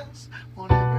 dance. Wanna